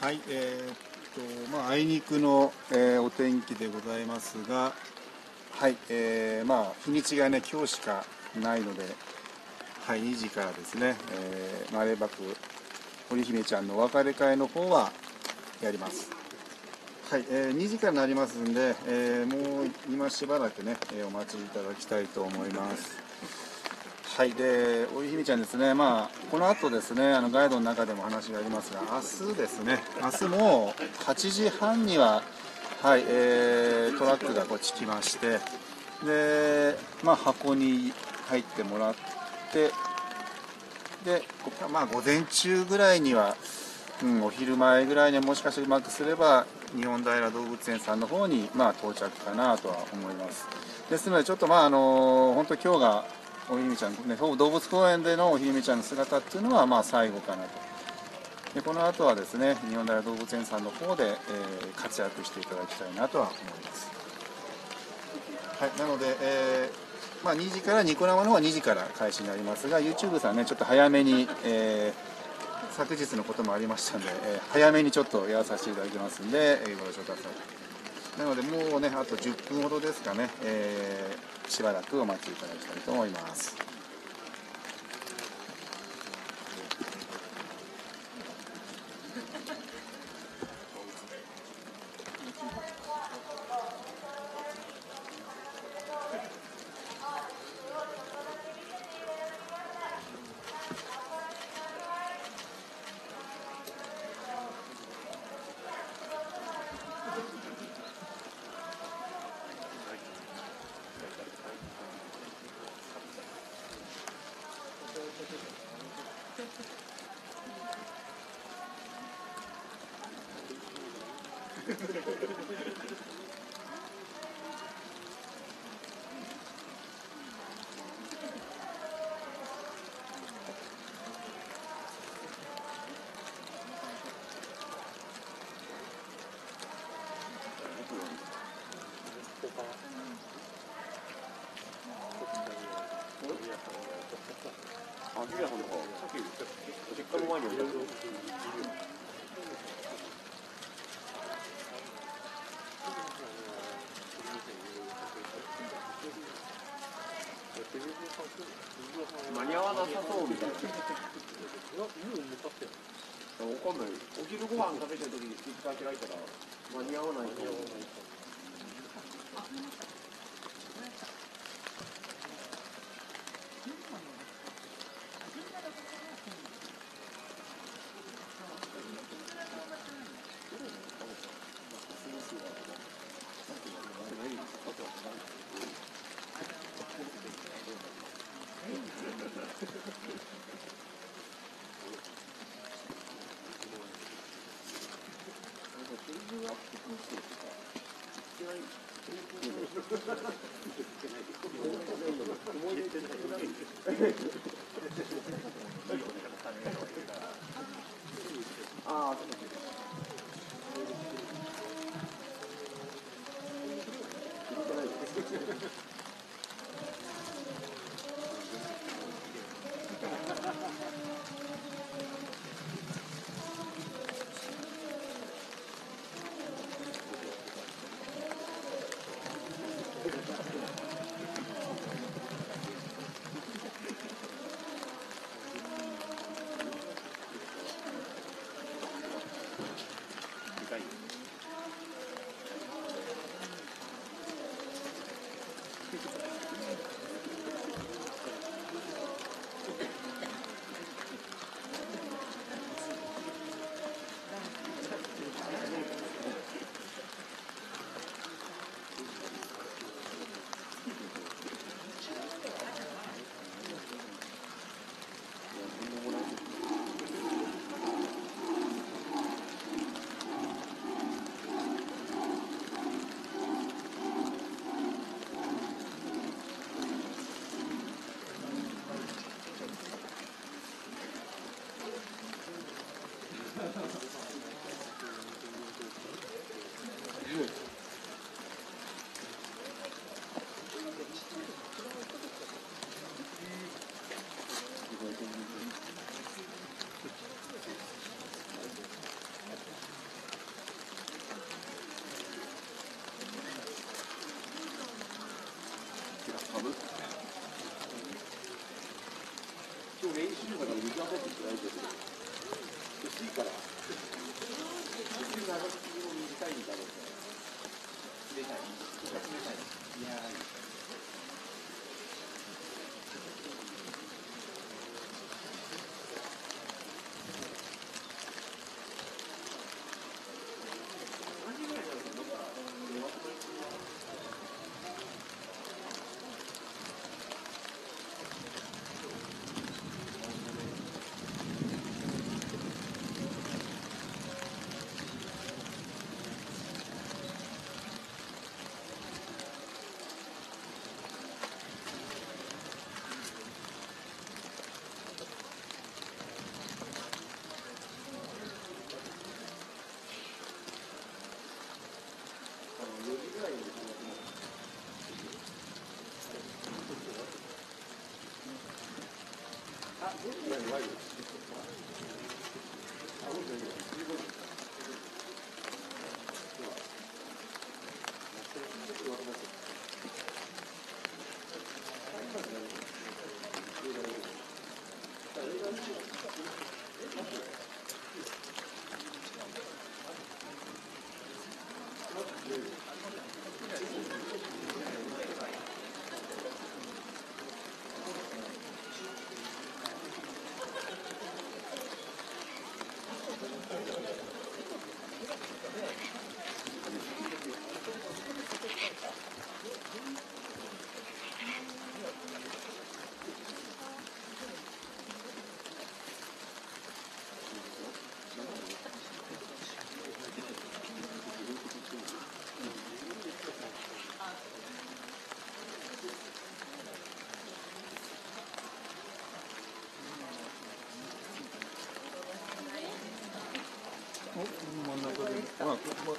はい、えーっとまああいにくの、えーお天気でございますが、はい、えーまあ日にちがね今日しかないので、はい2時からですね、えー、マレーバク織姫ちゃんのお別れ会の方はやります。はい、えー2時からになりますんで、えーもう今しばらくね、えーお待ちいただきたいと思います。はい、で、おいひみちゃんですね、まあ、この後ですね、あのガイドの中でも話がありますが、明日ですね、明日も8時半には、はい、えートラックがこっち来まして、で、まあ、箱に入ってもらって、で、こまあ、午前中ぐらいには、うん、お昼前ぐらいにはもしかしてうまくすれば、日本平動物園さんの方に、まあ、到着かなとは思います。ですので、ちょっとまあ、あの本当今日がおひみちゃん、ね、動物公園でのおひみちゃんの姿っていうのはまあ最後かなと。でこの後はですね日本大動物園さんの方で、えー活躍していただきたいなとは思います。はいなので、えーまあ、2時からニコ生の方は2時から開始になりますが YouTube さんねちょっと早めに、えー昨日のこともありましたんで、え早めにちょっとやらさせていただきますんで、えご了承ください。なのでもうねあと10分ほどですかね、えーしばらくお待ちいただきたいと思います。間に合わなさそうみたいな。わかんない。お昼ご飯食べてる時にツイッター開いたら間に合わないと今日練習だから水は取っていけど い。から薄い。長も短い。んだろうからい。い。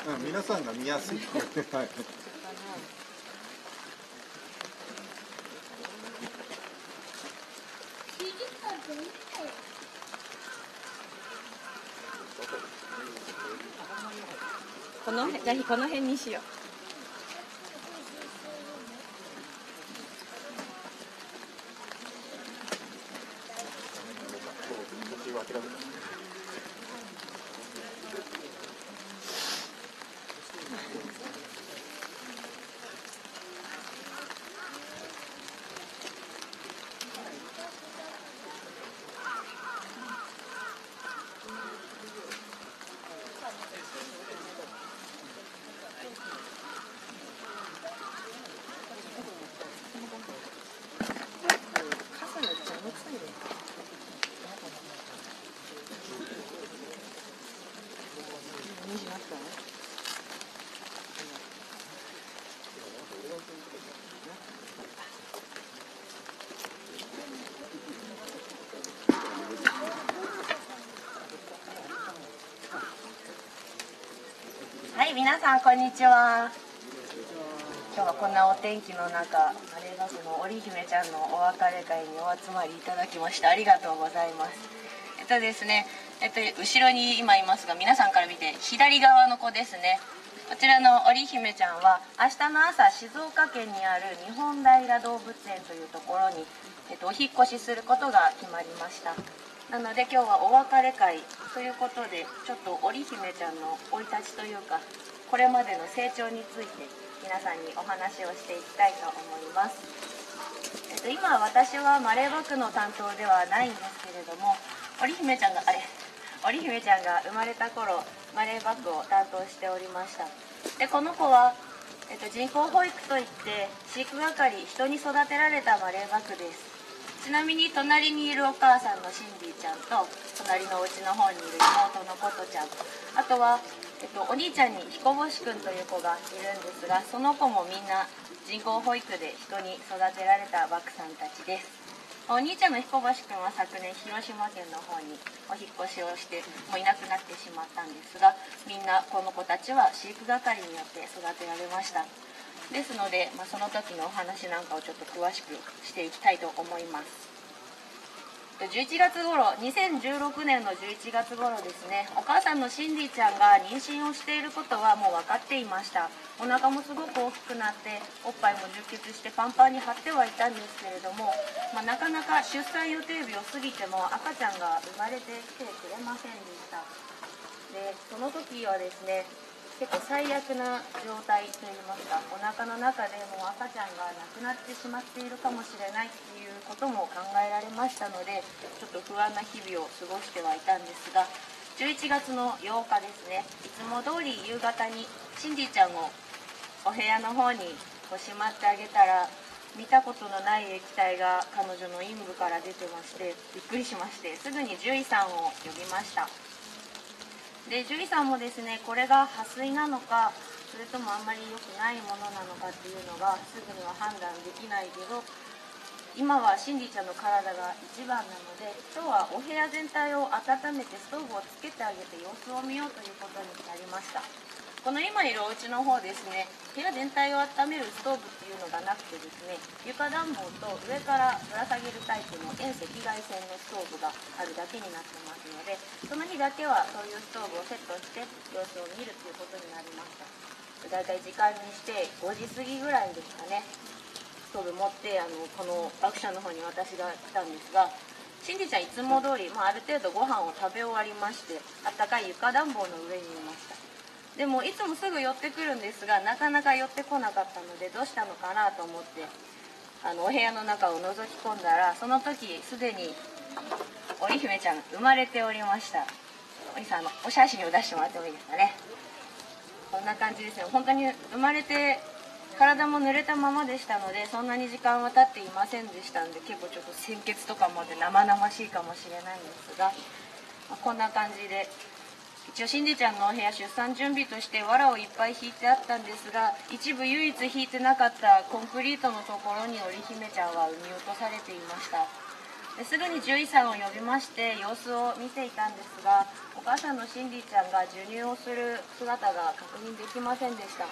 うん皆さんが見やすい。はい。この辺じゃあこの辺にしよう皆さんこんにちは。今日はこんなお天気の中、マレーバスの織姫ちゃんのお別れ会にお集まりいただきましてありがとうございます。えっとですね、えっと後ろに今いますが、皆さんから見て左側の子ですね。こちらの織姫ちゃんは明日の朝静岡県にある日本平動物園というところに、えっと、お引っ越しすることが決まりましたなので今日はお別れ会ということでちょっと織姫ちゃんの生い立ちというかこれまでの成長について皆さんにお話をしていきたいと思います、えっと、今私はマレーバックの担当ではないんですけれども織姫ちゃんがあれ織姫ちゃんが生まれた頃マレーバックを担当しておりました。でこの子は、えっと、人工保育といって飼育係人に育てられたマレーバックです。ちなみに隣にいるお母さんのシンディちゃんと隣のお家の方にいる妹のコトちゃん。あとは、えっと、お兄ちゃんに彦星くんという子がいるんですがその子もみんな人工保育で人に育てられたバクさんたちです。お兄ちゃんの彦星くんは昨年広島県の方にお引越しをしてもういなくなってしまったんですがみんなこの子たちは飼育係によって育てられました。ですので、まあ、その時のお話なんかをちょっと詳しくしていきたいと思います。11月頃2016年の11月頃ですねお母さんのシンディちゃんが妊娠をしていることはもう分かっていました。お腹もすごく大きくなっておっぱいも充血してパンパンに張ってはいたんですけれども、まあ、なかなか出産予定日を過ぎても赤ちゃんが生まれてきてくれませんでした。でその時はですね結構最悪な状態といいますかお腹の中でもう赤ちゃんが亡くなってしまっているかもしれないっていうことも考えられましたのでちょっと不安な日々を過ごしてはいたんですが11月の8日ですねいつも通り夕方にシンディちゃんをお部屋の方にこうしまってあげたら見たことのない液体が彼女の陰部から出てましてびっくりしましてすぐに獣医さんを呼びました。で獣医さんもですねこれが破水なのかそれともあんまり良くないものなのかっていうのがすぐには判断できないけど今はシンディちゃんの体が一番なので今日はお部屋全体を温めてストーブをつけてあげて様子を見ようということになりました。この今いるお家の方ですね部屋全体を温めるストーブっていうのがなくてですね床暖房と上からぶら下げるタイプの遠赤外線のストーブがあるだけになってますのでその日だけはそういうストーブをセットして様子を見るということになりました。だいたい時間にして5時過ぎぐらいですかねストーブ持ってあのこの学者の方に私が来たんですがシンディちゃんいつも通り、まあ、ある程度ご飯を食べ終わりましてあったかい床暖房の上にいました。でもいつもすぐ寄ってくるんですがなかなか寄ってこなかったのでどうしたのかなと思ってあのお部屋の中を覗き込んだらその時すでに織姫ちゃん生まれておりました。お兄さんのお写真を出してもらってもいいですかね。こんな感じですよ。本当に生まれて体も濡れたままでしたのでそんなに時間は経っていませんでしたんで結構ちょっと鮮血とかもで生々しいかもしれないんですが、まあこんな感じで一応シンデちゃんのお部屋出産準備として藁をいっぱい引いてあったんですが一部唯一引いてなかったコンクリートのところに織姫ちゃんは産み落とされていました。ですぐに獣医さんを呼びまして様子を見ていたんですがお母さんのシンディちゃんが授乳をする姿が確認できませんでした。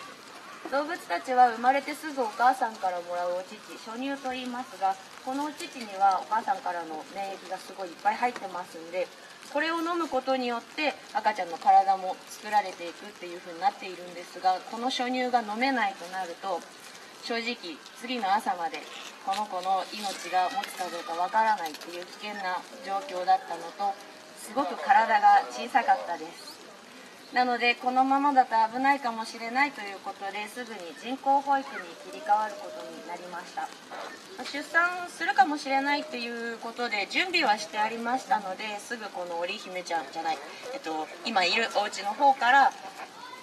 動物たちは生まれてすぐお母さんからもらうお乳初乳と言いますがこのお乳にはお母さんからの免疫がすごいいっぱい入ってますんでこれを飲むことによって赤ちゃんの体も作られていくっていう風になっているんですがこの初乳が飲めないとなると正直次の朝までこの子の命が持つかどうかわからないっていう危険な状況だったのとすごく体が小さかったです。なのでこのままだと危ないかもしれないということですぐに人工保育に切り替わることになりました。出産するかもしれないっていうことで準備はしてありましたのですぐこの織姫ちゃんじゃない、えっと、今いるお家の方から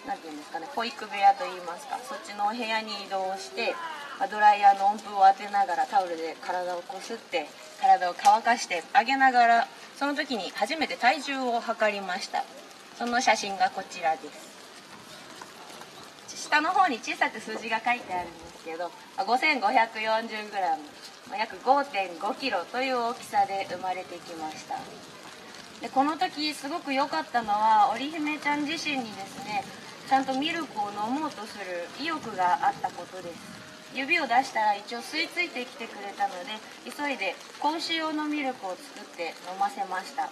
何て言うんですかね保育部屋といいますかそっちのお部屋に移動してドライヤーの温風を当てながらタオルで体をこすって体を乾かしてあげながらその時に初めて体重を測りました。その写真がこちらです。下の方に小さく数字が書いてあるんですけど 5540g ま約 5.5kg という大きさで生まれてきました。でこの時すごく良かったのは織姫ちゃん自身にですねちゃんとミルクを飲もうとする意欲があったことです。指を出したら一応吸い付いてきてくれたので急いで子牛用のミルクを作って飲ませました。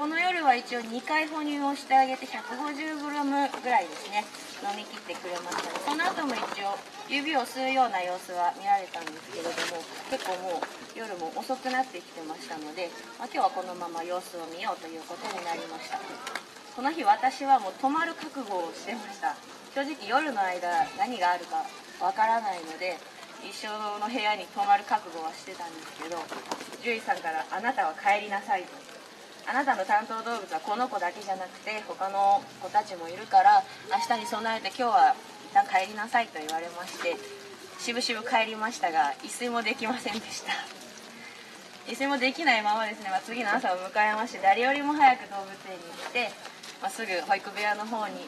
この夜は一応2回哺乳をしてあげて 150g ぐらいですね。飲み切ってくれました。その後も一応指を吸うような様子は見られたんですけれども結構もう夜も遅くなってきてましたので、まあ今日はこのまま様子を見ようということになりました。この日私はもう泊まる覚悟をしてました。正直夜の間何があるかわからないので一生の部屋に泊まる覚悟はしてたんですけど獣医さんから「あなたは帰りなさい」と。あなたの担当動物はこの子だけじゃなくて他の子たちもいるから明日に備えて今日は一旦帰りなさいと言われましてしぶしぶ帰りましたが一睡もできませんでした一睡もできないままですね、まあ、次の朝を迎えまして誰よりも早く動物園に来て、まあすぐ保育部屋の方に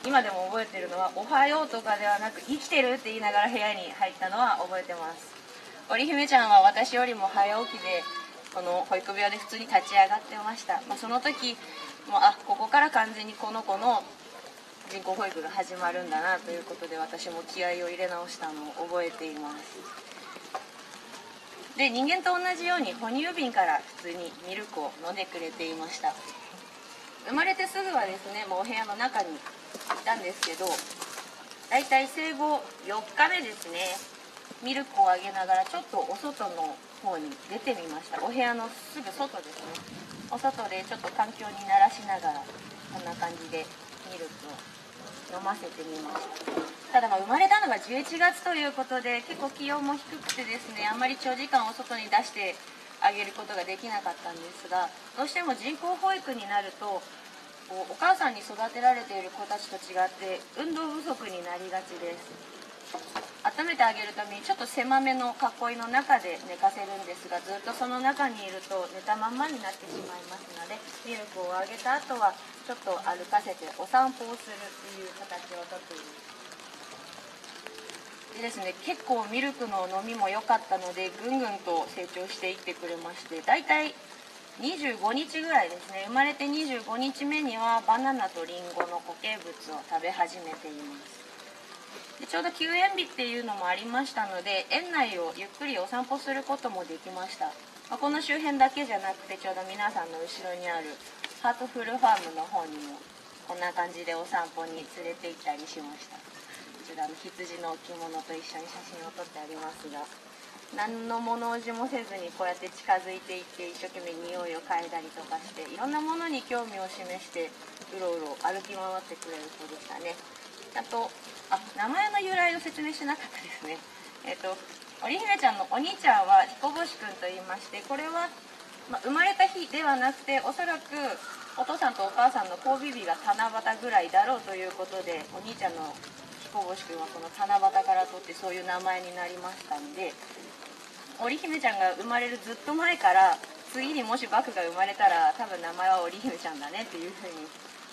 今でも覚えてるのは「おはよう」とかではなく「生きてる?」って言いながら部屋に入ったのは覚えてます織姫ちゃんは私よりも早起きでこの保育部屋で普通に立ち上がってました、まあ、その時もうあここから完全にこの子の人工保育が始まるんだなということで私も気合を入れ直したのを覚えています。で人間と同じように哺乳瓶から普通にミルクを飲んでくれていました。生まれてすぐはですねもうお部屋の中にいたんですけどだいたい生後4日目ですねミルクをあげながらちょっとお外の方に出てみました。お部屋のすぐ外ですね。お外でちょっと環境に慣らしながらこんな感じでミルクを読ませてみました。ただまあ生まれたのが11月ということで結構気温も低くてですねあんまり長時間お外に出してあげることができなかったんですがどうしても人工保育になるとこうお母さんに育てられている子たちと違って運動不足になりがちです。温めてあげるためにちょっと狭めの囲いの中で寝かせるんですがずっとその中にいると寝たまんまになってしまいますのでミルクをあげた後はちょっと歩かせてお散歩をするっていう形をとっていますでですね結構ミルクの飲みも良かったのでぐんぐんと成長していってくれましてだいたい25日ぐらいですね。生まれて25日目にはバナナとリンゴの固形物を食べ始めています。でちょうど休園日っていうのもありましたので園内をゆっくりお散歩することもできました、まあ、この周辺だけじゃなくてちょうど皆さんの後ろにあるハートフルファームの方にもこんな感じでお散歩に連れて行ったりしました。こちらの羊の置物と一緒に写真を撮ってありますが何の物おじもせずにこうやって近づいていって一生懸命匂いを嗅いだりとかしていろんなものに興味を示してうろうろ歩き回ってくれる子でしたね。あとあ名前の由来を説明しなかったですね。えっ、と織姫ちゃんのお兄ちゃんは彦星くんと言いましてこれは、ま生まれた日ではなくておそらくお父さんとお母さんの交尾日が七夕ぐらいだろうということでお兄ちゃんの彦星くんはこの七夕から取ってそういう名前になりましたんで織姫ちゃんが生まれるずっと前から次にもしバクが生まれたら多分名前は織姫ちゃんだねっていうふうに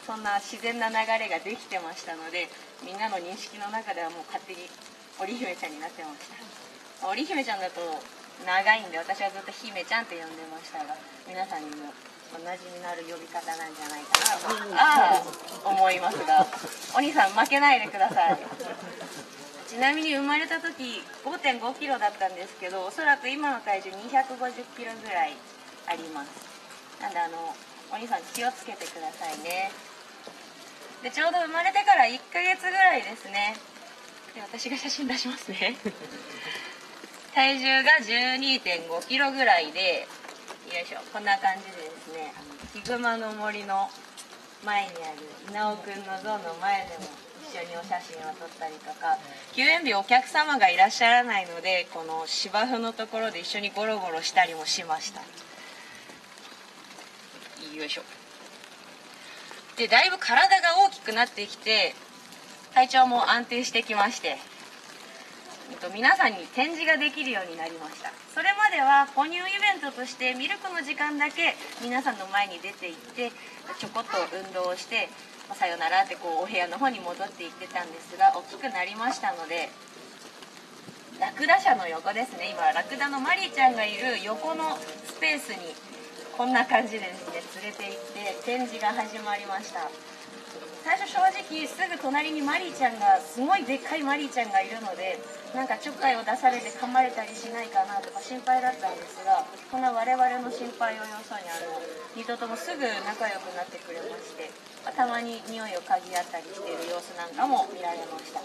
そんな自然な流れができてましたのでみんなの認識の中ではもう勝手に織姫ちゃんになってました。織姫ちゃんだと長いんで私はずっと姫ちゃんって呼んでましたが皆さんにも同じになる呼び方なんじゃないかなと思いますがお兄さん負けないでください。ちなみに生まれた時5 5キロだったんですけどおそらく今の体重250キロぐらいあります。なんであのお兄さん気をつけてくださいね。でちょうど生まれてから1ヶ月ぐらいですね。で私が写真出しますね。体重が1 2 5キロぐらいでよいしょこんな感じでですねヒグマの森の前にある稲尾くんの像の前でも一緒にお写真を撮ったりとか休園日お客様がいらっしゃらないのでこの芝生のところで一緒にゴロゴロしたりもしました。よいしょでだいぶ体が大きくなってきて体調も安定してきまして皆さんに展示ができるようになりました。それまでは哺乳イベントとしてミルクの時間だけ皆さんの前に出て行ってちょこっと運動をしてさよならってこうお部屋の方に戻って行ってたんですが大きくなりましたのでラクダ車の横ですね。今ラクダのマリーちゃんがいる横のスペースにこんな感じですね連れて行って展示が始まりました。最初正直すぐ隣にマリーちゃんがすごいでっかいマリーちゃんがいるのでなんかちょっかいを出されて噛まれたりしないかなとか心配だったんですがこんな我々の心配を要素にあの2頭ともすぐ仲良くなってくれましてまたまに匂いを嗅ぎ合ったりしている様子なんかも見られました。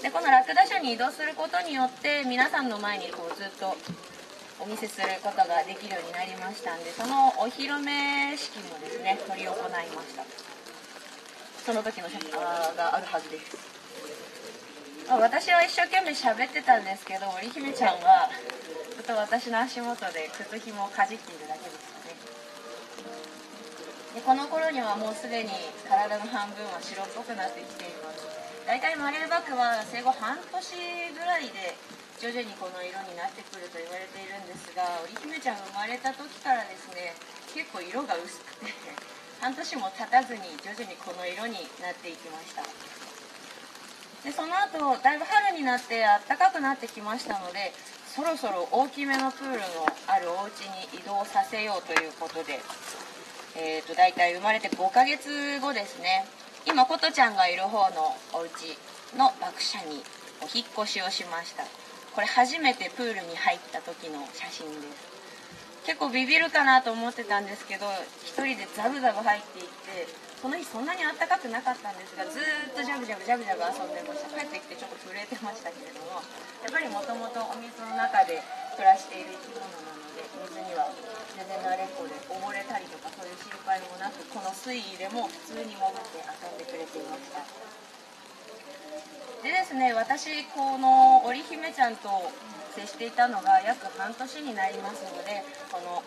でこのラクダ車に移動することによって皆さんの前にこうずっとお見せすることができるようになりましたんでそのお披露目式もですね執り行いました。その時の写真があるはずです。ま私は一生懸命喋ってたんですけど織姫ちゃんはずっと私の足元で靴ひもをかじっているだけでしたね。でこの頃にはもうすでに体の半分は白っぽくなってきています大体マレーバックは生後半年ぐらいで徐々にこの色になってくると言われているんですが織姫ちゃんが生まれた時からですね結構色が薄くて半年も経たずに徐々にこの色になっていきました。でその後だいぶ春になって暖かくなってきましたのでそろそろ大きめのプールのあるお家に移動させようということで、えーと、大体生まれて5ヶ月後ですね。今琴ちゃんがいる方のお家の学者にお引越しをしました。これ初めてプールに入った時の写真です。結構ビビるかなと思ってたんですけど1人でザブザブ入っていってその日そんなに暖かくなかったんですがずっとジャブジャブジャブジャブ遊んでました。帰ってきてちょっと震えてましたけれどもやっぱりもともとお水の中で暮らしている生き物なので水には全然慣れっこで溺れたりとかそういう心配もなくこの水位でも普通に潜って遊んでくれていました。でですね私この織姫ちゃんと接していたのが約半年になりますのでこの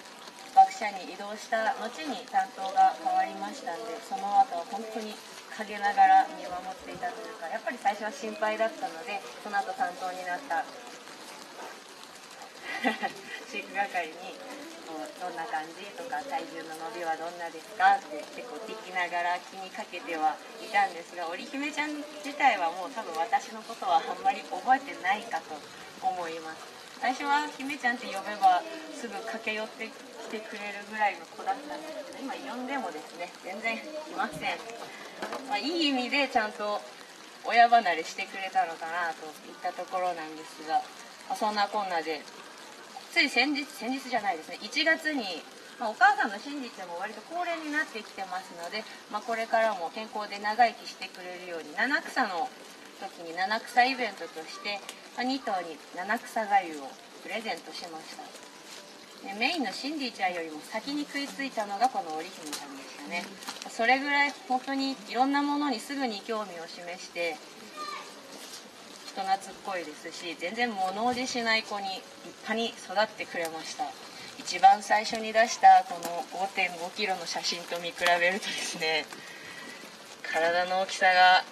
学者に移動した後に担当が変わりましたんでその後は本当に陰ながら見守っていたというかやっぱり最初は心配だったのでその後担当になった。飼育係にどんな感じ？とか体重の伸びはどんなですかって結構聞きながら気にかけてはいたんですが織姫ちゃん自体はもう多分私のことはあんまり覚えてないかと思います。最初は姫ちゃんって呼べばすぐ駆け寄ってきてくれるぐらいの子だったんですけど今呼んでもですね全然来ません、まあ、いい意味でちゃんと親離れしてくれたのかなといったところなんですが、まそんなこんなでつい先日先日じゃないですね。1月に、まあ、お母さんの真実も割と高齢になってきてますので、まあ、これからも健康で長生きしてくれるように七草の時に七草イベントとして、ま、2頭に七草がゆをプレゼントしました。でメインのシンディちゃんよりも先に食いついたのがこの織姫ちゃんでしたね。それぐらい本当にいろんなものにすぐに興味を示して人懐っこいですし全然物おじしない子に立派に育ってくれました。一番最初に出したこの5 5キロの写真と見比べるとですね体の大きさが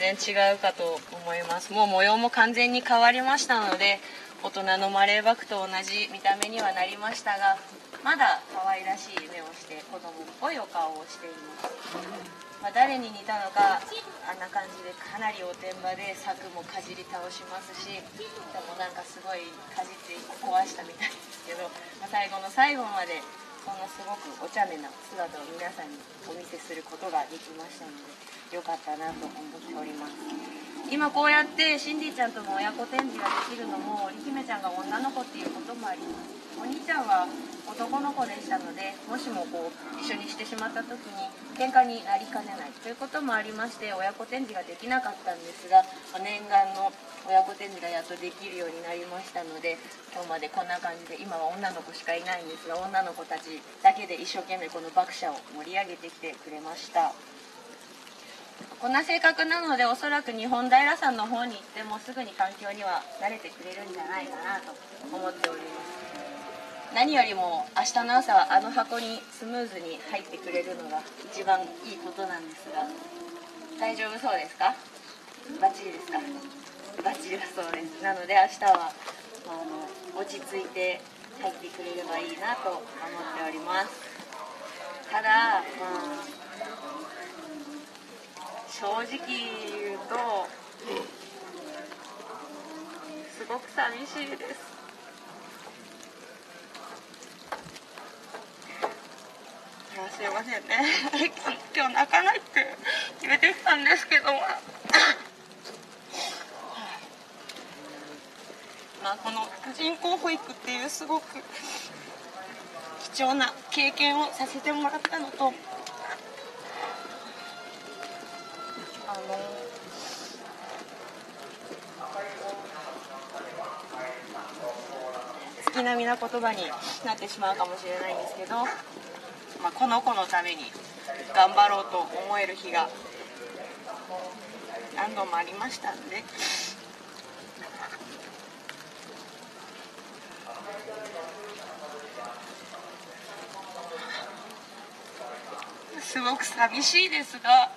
全然違うかと思います。もう模様も完全に変わりましたので大人のマレーバクと同じ見た目にはなりましたがまだ可愛らしい目をして子供っぽいお顔をしています。まあ、誰に似たのかあんな感じでかなりおてんばで柵もかじり倒しますしでもなんかすごいかじって壊したみたいですけど、まあ、最後の最後までそんなすごくお茶目な姿を皆さんにお見せすることができましたのでよかったなと思っております。今こうやってシンディちゃんとの親子展示ができるのも織姫ちゃんが女の子っていうこともあります。お兄ちゃんは男の子でしたのでもしもこう一緒にしてしまった時に喧嘩になりかねないということもありまして親子展示ができなかったんですが念願の親子展示がやっとできるようになりましたので今日までこんな感じで今は女の子しかいないんですが女の子たちだけで一生懸命この爆車を盛り上げてきてくれました。こんな性格なのでおそらく日本平さんの方に行ってもすぐに環境には慣れてくれるんじゃないかなと思っております何よりも明日の朝はあの箱にスムーズに入ってくれるのが一番いいことなんですが大丈夫そうですか？バッチリですか？バッチリだそうです。なので明日はあの落ち着いて入ってくれればいいなと思っております。ただまあ正直言うとすごく寂しいです。いやすい。ませんね今日泣かないって決めてきたんですけど。まあこの人工保育っていうすごく貴重な経験をさせてもらったのと。あの月並みな言葉になってしまうかもしれないんですけど、まあ、この子のために頑張ろうと思える日が何度もありましたんで。すごく寂しいですが、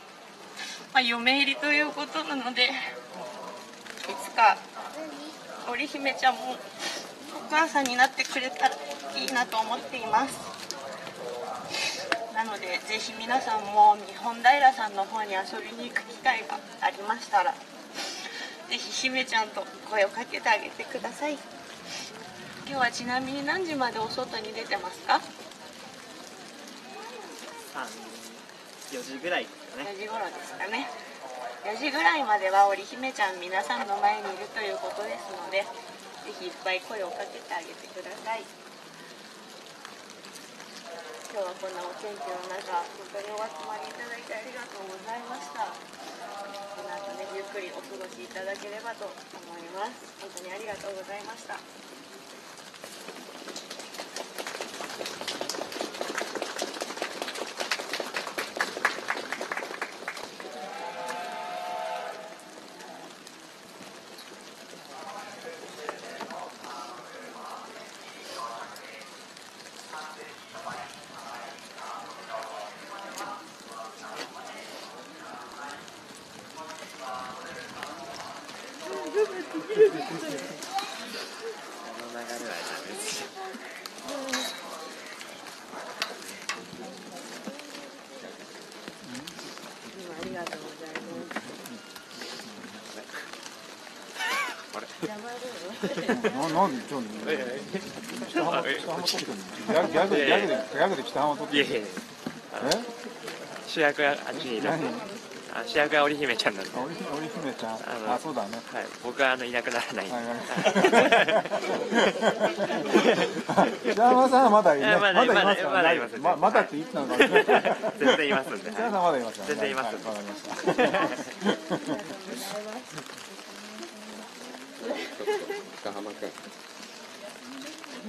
まあ、嫁入りということなのでいつか織姫ちゃんもお母さんになってくれたらいいなと思っていますなのでぜひ皆さんも日本平さんの方に遊びに行く機会がありましたらぜひ姫ちゃんと声をかけてあげてください。今日はちなみに何時までお外に出てますか？4時ぐらいですかね。4時頃ですかね。4時ぐらいまでは織姫ちゃん皆さんの前にいるということですのでぜひいっぱい声をかけてあげてください今日はこんなお天気の中本当にお集まりいただいてありがとうございました。この後ねゆっくりお過ごしいただければと思います。本当にありがとうございました。流れはダメですよありがとうございます。邪魔だよ。ななんで今日北浜北浜撮ってんのギャグギャグでギャグで北浜撮ってんのいやいやいやえ主役はあっちにいる何あ主役は織姫ちゃんなんで、は織織姫ちゃん。あそうだね。い、僕はあのいなくならない。んで、はいはい北浜さんはまだいまだまだいますからまだいますままだっていつなのか 全然いますんで、北浜さんまだいますからね。全然いますはい。わかりました。北浜君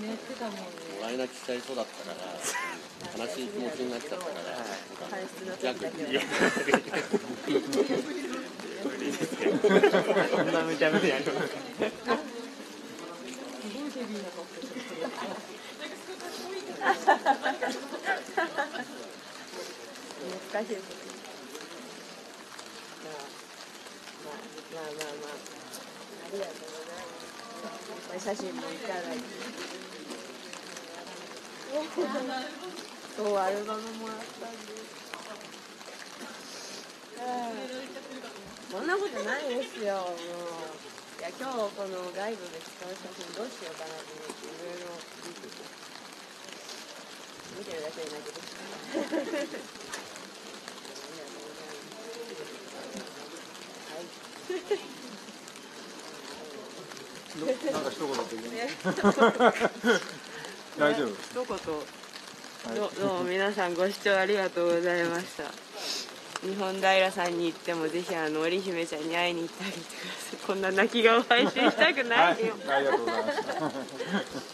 寝てたもんね。もらい泣きしちゃいそうだったから悲しい気持ちになっちゃったから排出のギャグ時だけいや無理ですけどそん。な無茶ぶりやります難しいですね。まあまあまあまあまあありがとうございます。写真もいただいて。そうアルバムもらったんです。そんなことないですよ。もういや今日このライブで使う写真どうしようかなと思っていろいろ見てて。見てるだけで泣けてきた。ありがとうございます。はい。どなんか一言で言う？大丈夫？一言どどうも皆さんご視聴ありがとうございました。日本平さんに行ってもぜひあの織姫ちゃんに会いに行ってあげてください。こんな泣き顔配信したくないよ、はい、ありがとうございました。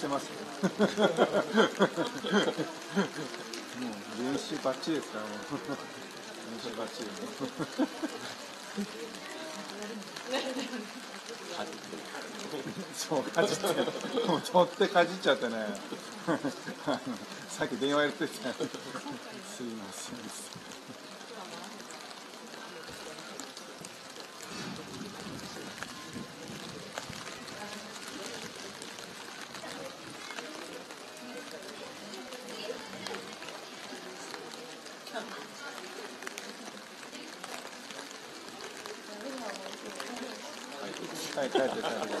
してますよ。もう練習バッチリですからもう練習バッチリ そうかじってもう取ってかじっちゃってね。さっき電話やっててすいませんはい、帰って帰って帰って帰って。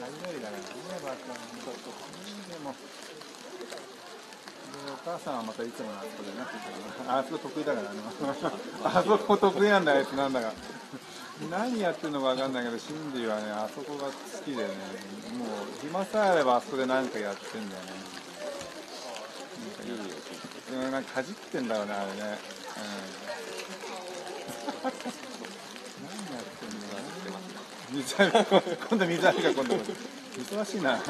雷だからね、バカでも。でお母さんはまたいつもあそこでね、あそこ得意だから、あ、あそこ得意なんだ、あいつなんだか。何やってるのかわかんないけど、シンディはね、あそこが好きでね、もう暇さえあればあそこで何かやってんだよね。うん、なんかかじってんだろうね、あれね。うん。何やってんのか水浴び、今度水浴びか、今度。忙しいな。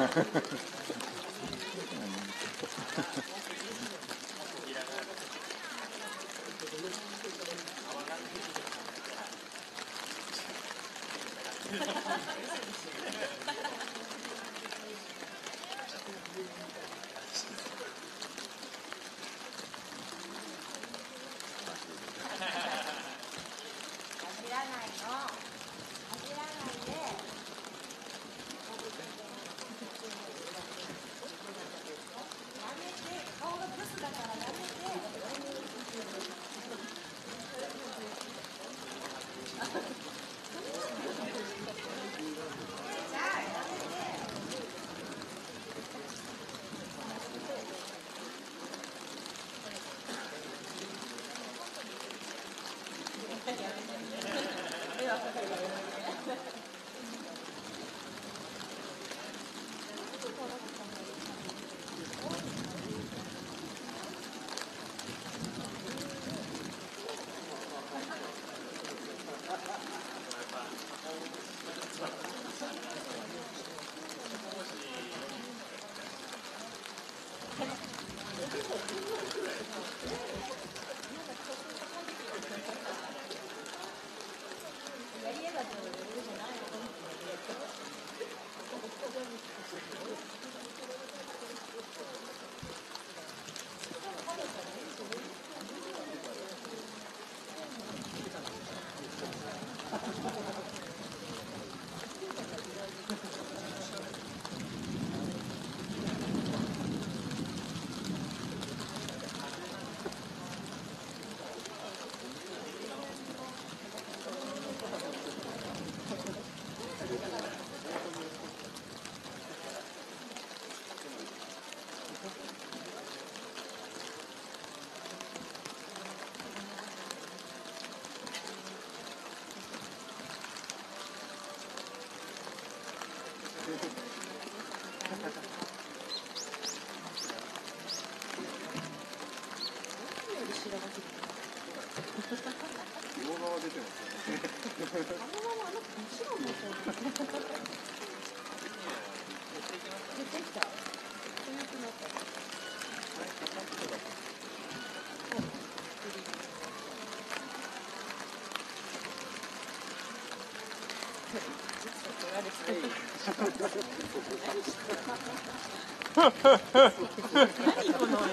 何この絵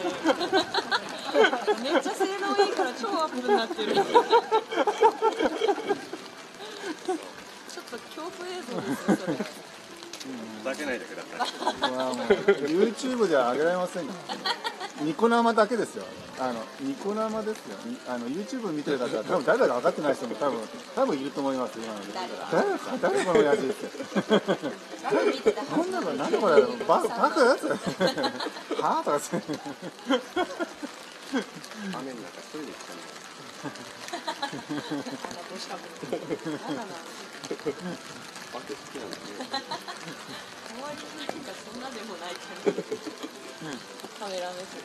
めっちゃ性能いいから超アップになってるちょっと恐怖映像ですよそれふざけないでください。これはもう YouTube では上げられませんよニコ生だけですよ。あのニコ生ですよ。にあの YouTube 見てる方は多分誰だか分かってない人も多分多分いると思います今ので誰だ誰この親父って こんなの何これババカやつはあとかって雨の中一人で来たのどうしたもんなんだなバケ好きなんだね。周りになんかそんなでもないけどカメラ目線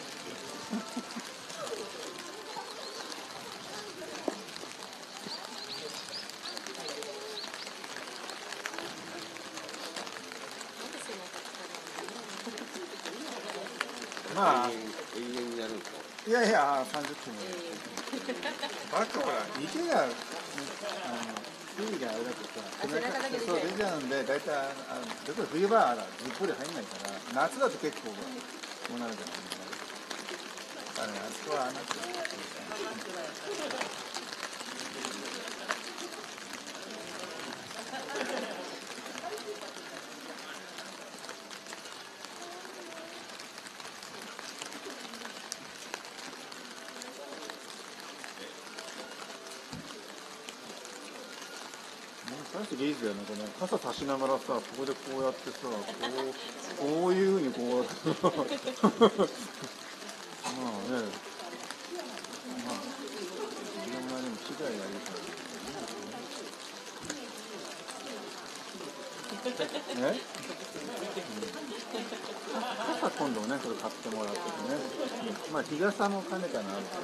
まあ永遠にやるんですかいやいや30分も。バックほら池があの水位があれだとさ背中そう出ちゃうんで大体あの例えば冬場はずっぽり入んないから夏だと結構こうなるじゃないですかあそこはああなって技術だよね、この傘差しながらさ、ここでこうやってさ、こう、こういうふうにこうやって。まあね。まあ。いろんなでも機材がいるから。ね。うん、傘今度ね、それ買ってもらっててね。うんまあ、日傘も兼ねたのあるか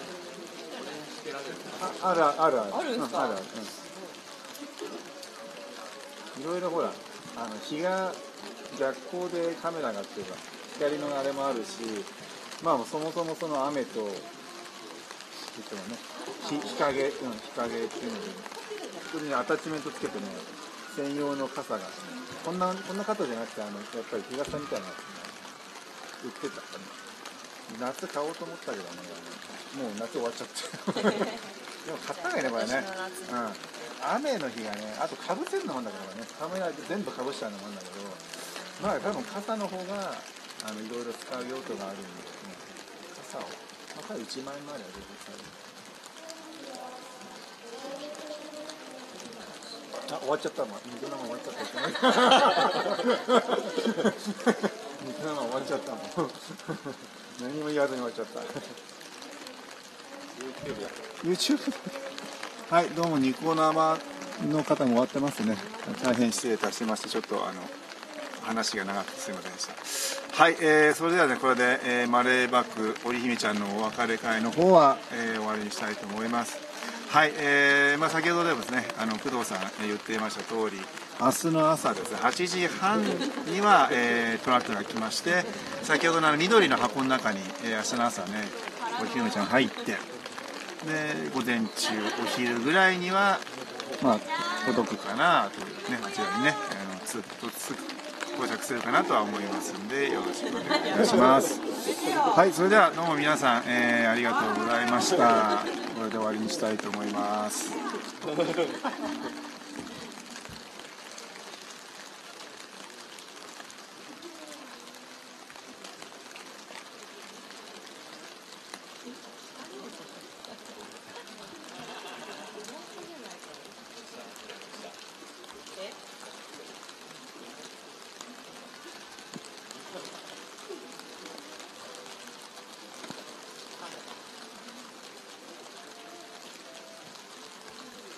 ら。ああるあるある。あるんすか？うあるある。うんいろいろほらあの日が逆光でカメラがっていうか光のあれもあるしまあそもそもその雨と言ってもね日日陰、うん、日陰っていうのでそれにアタッチメントつけてね専用の傘がこんなこんな傘じゃなくてあのやっぱり日傘みたいなやつね売ってた夏買おうと思ったけどねもう夏終わっちゃって。でも買った方がいいねこれね。うん雨の日がね、あとかぶせるのもんだからね、カメラ全部かぶしちゃうのもんだけど、まあ多分傘の方があのいろいろ使う用途があるんで、ね、傘を、まあ、1万円までは全然使える。あ、終わっちゃったもん。水生終わっちゃった。水生終わっちゃったもん。何も言わずに終わっちゃった。YouTube はい、どうもニコ生の方も終わってますね。大変失礼いたしまして、ちょっとあの話が長くてすみませんでした。はい、えー、それではね、これで、えー、マレーバック織姫ちゃんのお別れ会の方は、えー終わりにしたいと思います。はい、えーまあ、先ほどでもですね、あの工藤さんえー言っていました通り、明日の朝ですね、8時半には、えートラックが来まして、先ほどのあの緑の箱の中に、えー明日の朝ね、織姫ちゃん入って、で午前中お昼ぐらいにはまあ届くかなというねあちらにねあのつとつ到着するかなとは思いますんでよろしくお願いします。はいそれではどうも皆さん、えーありがとうございました。これで終わりにしたいと思います。